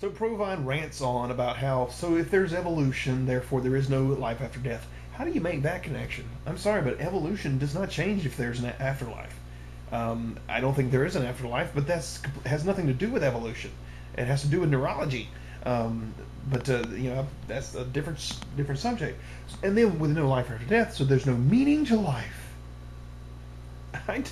So Provine rants on about how so if there's evolution, therefore there is no life after death. How do you make that connection? I'm sorry, but evolution does not change if there's an afterlife. Um, I don't think there is an afterlife, but that has nothing to do with evolution. It has to do with neurology. Um, but uh, you know that's a different different subject. And then with no life after death, so there's no meaning to life. I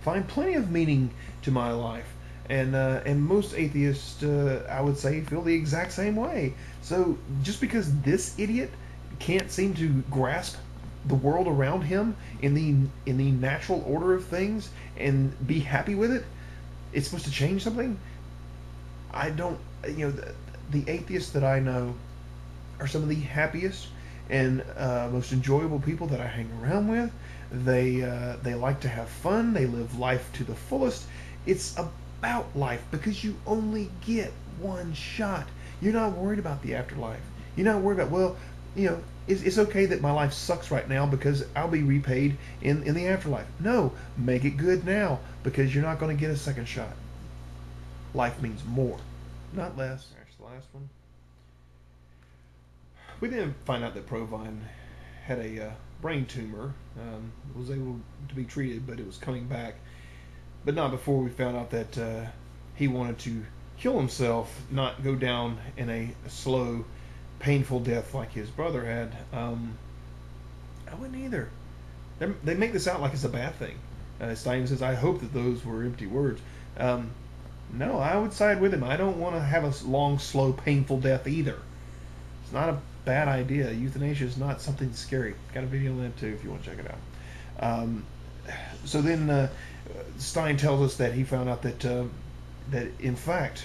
find plenty of meaning to my life and uh, and most atheists, uh, I would say, feel the exact same way. So just because this idiot can't seem to grasp the world around him in the in the natural order of things and be happy with it, it's supposed to change something. I don't, you know, the, the atheists that I know are some of the happiest and uh, most enjoyable people that I hang around with. They uh, they like to have fun. They live life to the fullest. It's a about life because you only get one shot. You're not worried about the afterlife. You're not worried about, well, you know, it's, it's okay that my life sucks right now because I'll be repaid in, in the afterlife. No, make it good now because you're not going to get a second shot. Life means more, not less. There's the last one. We then find out that Provine had a uh, brain tumor, um, was able to be treated, but it was coming back but not before we found out that uh, he wanted to kill himself, not go down in a slow, painful death like his brother had. Um, I wouldn't either. They're, they make this out like it's a bad thing. Uh, Stein says, "I hope that those were empty words." Um, no, I would side with him. I don't want to have a long, slow, painful death either. It's not a bad idea. Euthanasia is not something scary. Got a video on that too if you want to check it out. Um, so then uh, Stein tells us that he found out that uh, that in fact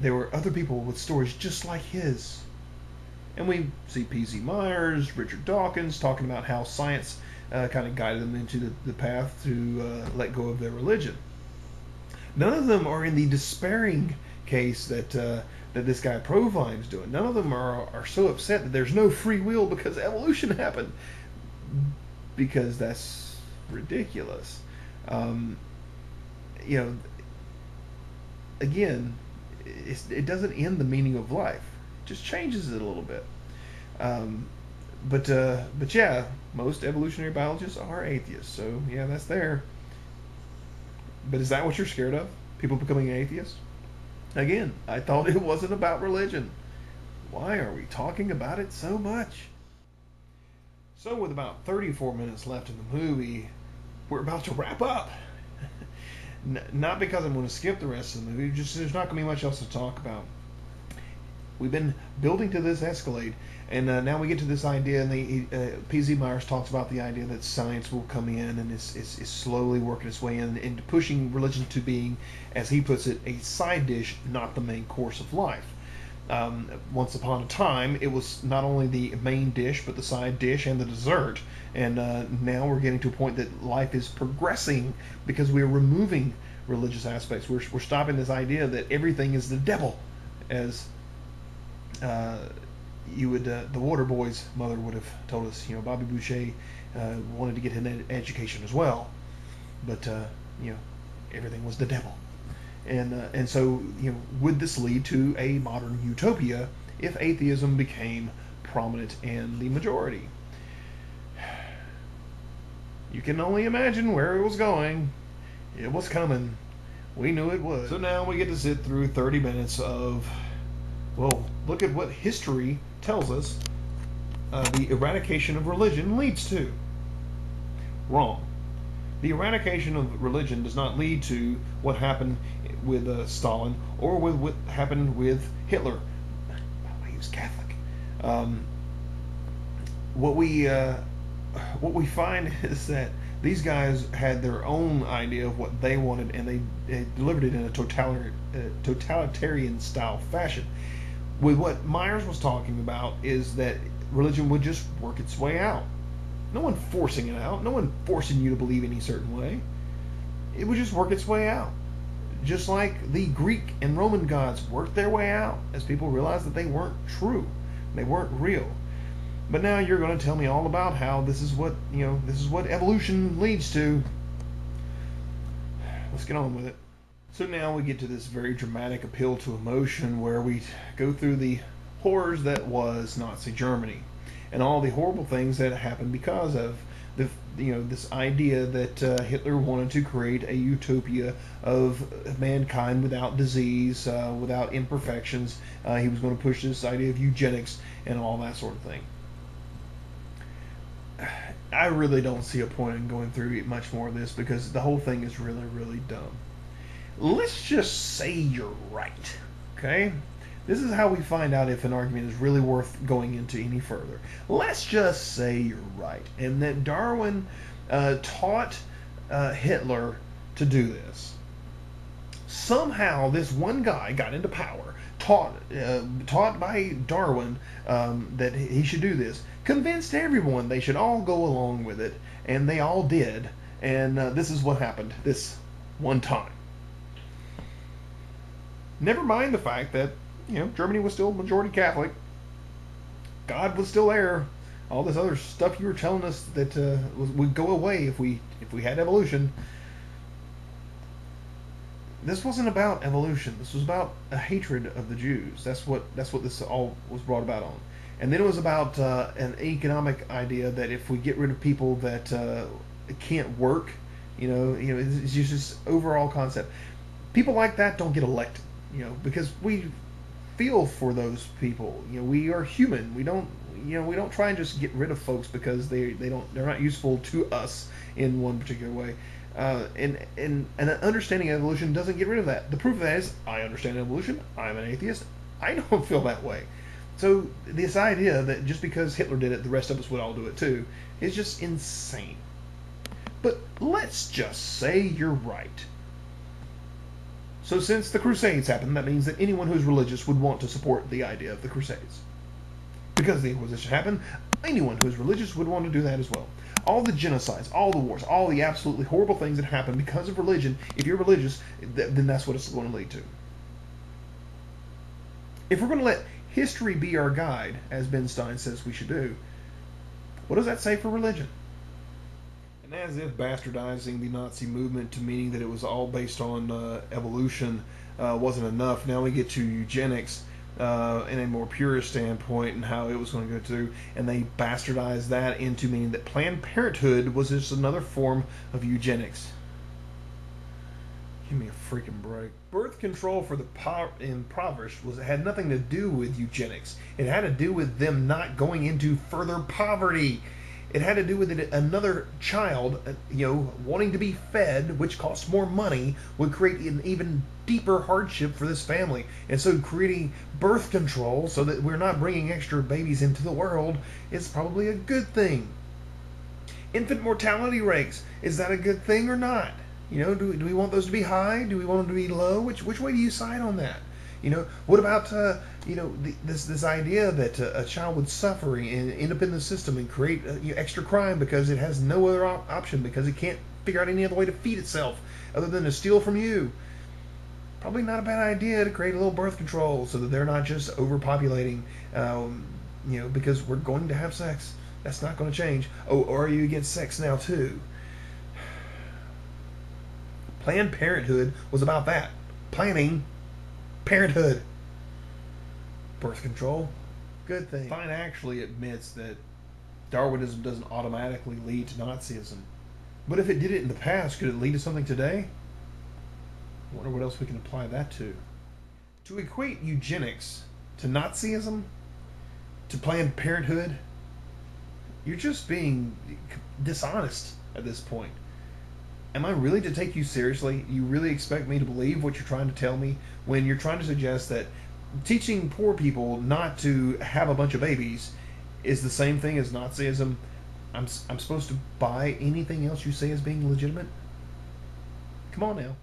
there were other people with stories just like his. And we see P.Z. Myers, Richard Dawkins talking about how science uh, kind of guided them into the, the path to uh, let go of their religion. None of them are in the despairing case that uh, that this guy Provine's doing. None of them are are so upset that there's no free will because evolution happened. Because that's ridiculous um, you know, again, it doesn't end the meaning of life; it just changes it a little bit. Um, but uh, but yeah, most evolutionary biologists are atheists, so yeah, that's there. But is that what you're scared of? People becoming atheists? Again, I thought it wasn't about religion. Why are we talking about it so much? So, with about 34 minutes left in the movie, we're about to wrap up. not because I'm going to skip the rest of the movie, just there's not going to be much else to talk about. We've been building to this escalade, and uh, now we get to this idea, and the uh, P.Z. Myers talks about the idea that science will come in and is, is, is slowly working its way in, into pushing religion to being, as he puts it, a side dish, not the main course of life. Um, once upon a time, it was not only the main dish, but the side dish and the dessert. And uh, now we're getting to a point that life is progressing because we are removing religious aspects. We're, we're stopping this idea that everything is the devil, as uh, you would, uh, the Water Boy's mother would have told us. You know, Bobby Boucher uh, wanted to get an education as well, but uh, you know, everything was the devil and uh, and so you know would this lead to a modern utopia if atheism became prominent and the majority? You can only imagine where it was going. It was coming. We knew it would. So now we get to sit through 30 minutes of well look at what history tells us uh, the eradication of religion leads to. Wrong. The eradication of religion does not lead to what happened with uh, Stalin or with what happened with Hitler. He was Catholic. Um, what we uh, what we find is that these guys had their own idea of what they wanted, and they, they delivered it in a totalitarian, uh, totalitarian style fashion. With what Myers was talking about is that religion would just work its way out. No one forcing it out. No one forcing you to believe any certain way. It would just work its way out just like the Greek and Roman gods worked their way out as people realized that they weren't true, they weren't real. But now you're going to tell me all about how this is what you know, this is what evolution leads to. Let's get on with it. So now we get to this very dramatic appeal to emotion where we go through the horrors that was Nazi Germany and all the horrible things that happened because of the you know this idea that uh, Hitler wanted to create a utopia of mankind without disease, uh, without imperfections. Uh, he was going to push this idea of eugenics and all that sort of thing. I really don't see a point in going through much more of this because the whole thing is really, really dumb let's just say you're right. Okay? This is how we find out if an argument is really worth going into any further. Let's just say you're right, and that Darwin uh, taught uh, Hitler to do this. Somehow, this one guy got into power, taught uh, taught by Darwin um, that he should do this, convinced everyone they should all go along with it, and they all did. And uh, this is what happened this one time. Never mind the fact that you know Germany was still majority Catholic. God was still there. All this other stuff you were telling us that uh, would go away if we if we had evolution. This wasn't about evolution. This was about a hatred of the Jews. That's what that's what this all was brought about on. And then it was about uh, an economic idea that if we get rid of people that uh, can't work, you know, you know, it's just this overall concept. People like that don't get elected you know, because we feel for those people. You know, we are human. We don't, you know, we don't try and just get rid of folks because they they don't they're not useful to us in one particular way. Uh, and and and understanding evolution doesn't get rid of that. The proof of that is I understand evolution. I'm an atheist. I don't feel that way. So this idea that just because Hitler did it, the rest of us would all do it too, is just insane. But let's just say you're right. So since the Crusades happened, that means that anyone who's religious would want to support the idea of the Crusades. Because the Inquisition happened, anyone who's religious would want to do that as well. All the genocides, all the wars, all the absolutely horrible things that happen because of religion, if you're religious, then that's what it's going to lead to. If we're going to let history be our guide, as Ben Stein says we should do, what does that say for religion? And as if bastardizing the Nazi movement to meaning that it was all based on uh, evolution uh, wasn't enough, now we get to eugenics uh, in a more purist standpoint and how it was going to go through, and they bastardized that into meaning that Planned Parenthood was just another form of eugenics. Give me a freaking break. Birth control for the po- impoverished was had nothing to do with eugenics. It had to do with them not going into further poverty. It had to do with it, another child, uh, you know, wanting to be fed, which costs more money, would create an even deeper hardship for this family. And so, creating birth control so that we're not bringing extra babies into the world is probably a good thing. Infant mortality rates is that a good thing or not? You know, do, do we want those to be high? Do we want them to be low? Which which way do you side on that? You know, what about uh, you know the, this this idea that uh, a child would suffer and end up in the system and create uh, you know, extra crime because it has no other op- option because it can't figure out any other way to feed itself other than to steal from you. Probably not a bad idea to create a little birth control so that they're not just overpopulating. Um, you know, because we're going to have sex. That's not going to change. Oh, or are you against sex now too? Planned Parenthood was about that. Planning Parenthood. Birth control. Good thing. Fine actually admits that Darwinism doesn't automatically lead to Nazism. But if it did it in the past, could it lead to something today? I wonder what else we can apply that to. To equate eugenics to Nazism, to Planned Parenthood, you're just being dishonest at this point am I really to take you seriously? You really expect me to believe what you're trying to tell me when you're trying to suggest that teaching poor people not to have a bunch of babies is the same thing as Nazism? I'm, I'm supposed to buy anything else you say as being legitimate? Come on now.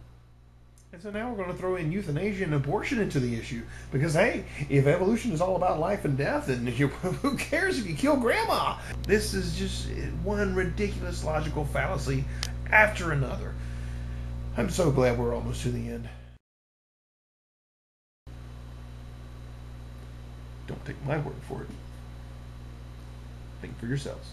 And so now we're going to throw in euthanasia and abortion into the issue because hey, if evolution is all about life and death, you, who cares if you kill grandma? This is just one ridiculous logical fallacy after another. I'm so glad we're almost to the end. Don't take my word for it. Think for yourselves.